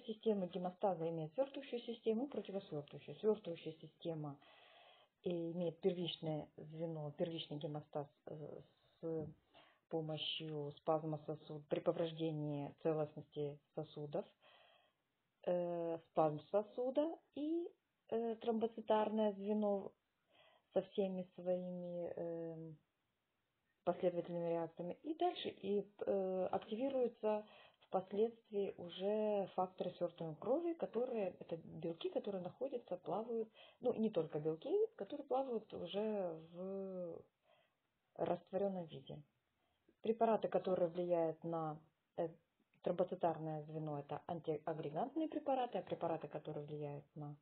Система гемостаза имеет свертывающую систему и противосвертывающую. Свертывающая система имеет первичное звено, первичный гемостаз э, с помощью спазма сосуд при повреждении целостности сосудов, э, спазм сосуда и э, тромбоцитарное звено со всеми своими э, последовательными реакциями. И дальше и э, активируется впоследствии уже факторы свертывания крови, которые, это белки, которые находятся, плавают, ну не только белки, которые плавают уже в растворенном виде. Препараты, которые влияют на э, тромбоцитарное звено, это антиагрегантные препараты, а препараты, которые влияют на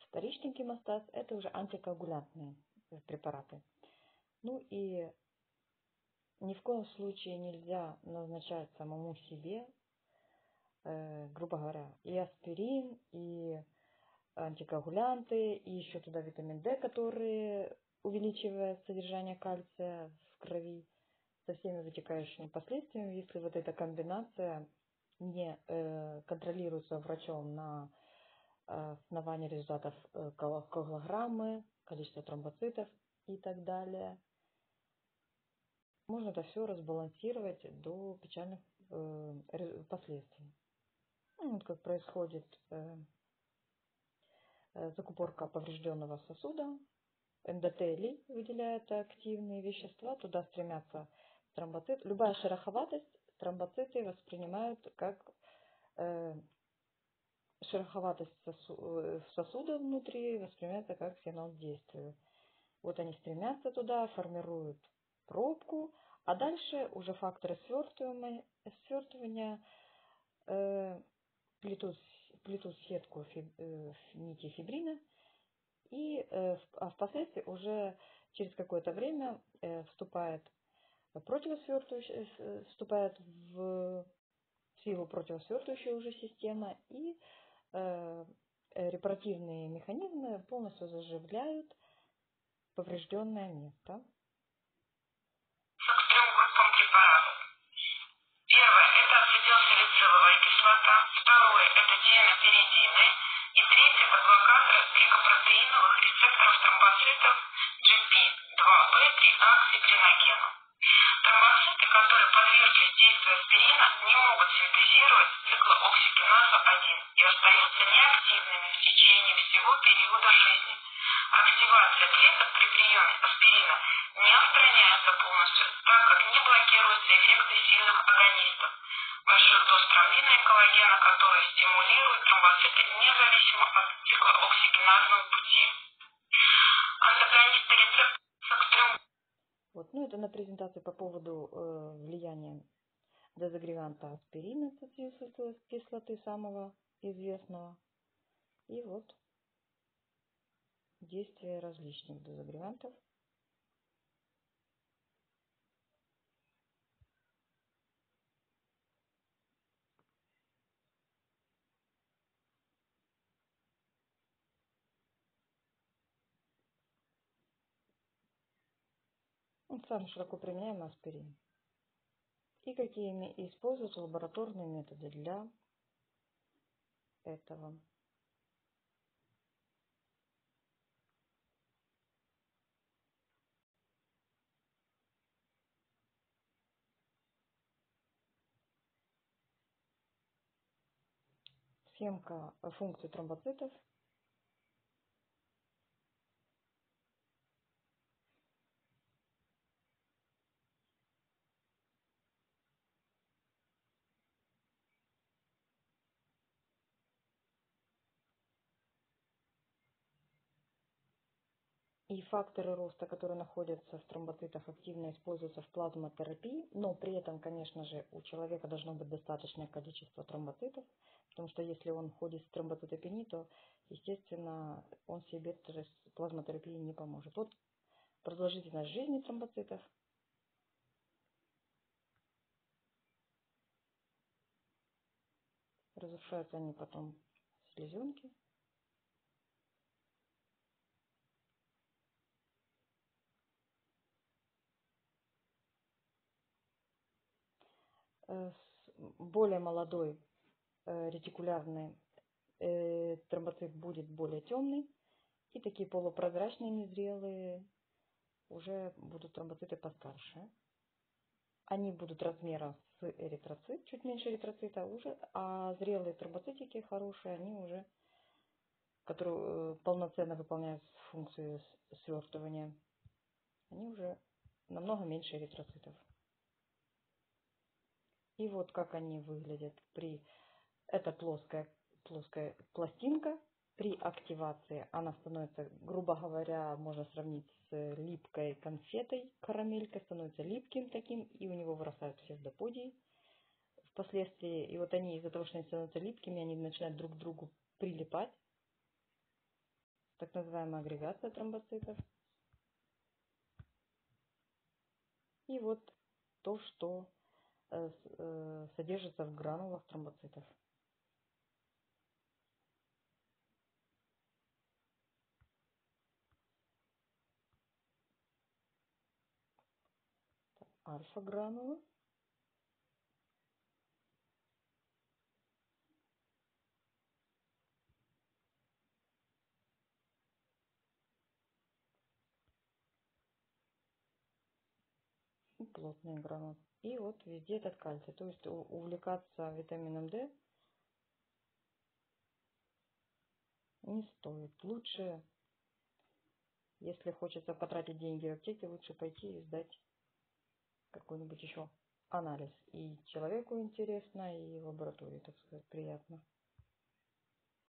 вторичный гемостаз, это уже антикоагулянтные препараты. Ну и ни в коем случае нельзя назначать самому себе, э, грубо говоря, и аспирин, и антикоагулянты, и еще туда витамин D, который увеличивает содержание кальция в крови со всеми вытекающими последствиями, если вот эта комбинация не э, контролируется врачом на э, основании результатов коагулограммы, количества тромбоцитов и так далее. Можно это все разбалансировать до печальных э, последствий. Ну, вот как происходит э, э закупорка поврежденного сосуда, эндотелий выделяет активные вещества, туда стремятся тромбоцит, любая шероховатость тромбоциты воспринимают как э, шероховатость сосу, э, сосуда внутри воспринимается как сигнал действия. Вот они стремятся туда, формируют пробку, а дальше уже факторы свертывания, свертывания э, плетут, плетут сетку фиб, э, нити фибрина, и э, а впоследствии уже через какое-то время э, вступает противосвертывающая, э, вступает в силу противосвертывающая уже система, и э, репаративные механизмы полностью заживляют поврежденное место. И третье – блокаторы гликопротеиновых рецепторов тромбоцитов GP2B при оксиглиногену. Тромбоциты, которые подверглись действию аспирина, не могут синтезировать циклооксигеназу 1 и остаются неактивными в течение всего периода жизни. Активация клеток при приеме аспирина не устраняется полностью, так как не блокируются эффекты сильных агонистов, больших доз тромбина и коллагена, которые стимулируют тромбоциты независимо от циклооксигеназного пути. Антагонисты рецептора вот. Ну, это на презентации по поводу э, влияния дезагреганта аспирина, кислоты, самого известного. И вот действия различных дезагрегантов. Он самый широко применяемый аспирин. И какие используются лабораторные методы для этого. Схемка функции тромбоцитов – И факторы роста, которые находятся в тромбоцитах, активно используются в плазмотерапии, но при этом, конечно же, у человека должно быть достаточное количество тромбоцитов, потому что если он входит в тромбоцитопению, то, естественно, он себе плазмотерапии не поможет. Вот продолжительность жизни тромбоцитов. Разрушаются они потом в селезенке. Более молодой э, ретикулярный э, тромбоцит будет более темный, и такие полупрозрачные незрелые уже будут тромбоциты постарше. Они будут размера с эритроцит, чуть меньше эритроцита уже, а зрелые тромбоцитики хорошие, они уже, которые э, полноценно выполняют функцию свертывания, они уже намного меньше эритроцитов. И вот как они выглядят при... Это плоская, плоская пластинка. При активации она становится, грубо говоря, можно сравнить с липкой конфетой, карамелькой, становится липким таким, и у него вырастают псевдоподии впоследствии. И вот они из-за того, что они становятся липкими, они начинают друг к другу прилипать. Так называемая агрегация тромбоцитов. И вот то, что содержится в гранулах тромбоцитов. Альфа-гранула. Плотные гранулы. И вот везде этот кальций. То есть увлекаться витамином D не стоит. Лучше, если хочется потратить деньги в аптеке, лучше пойти и сдать какой-нибудь еще анализ. И человеку интересно, и лаборатории, так сказать, приятно.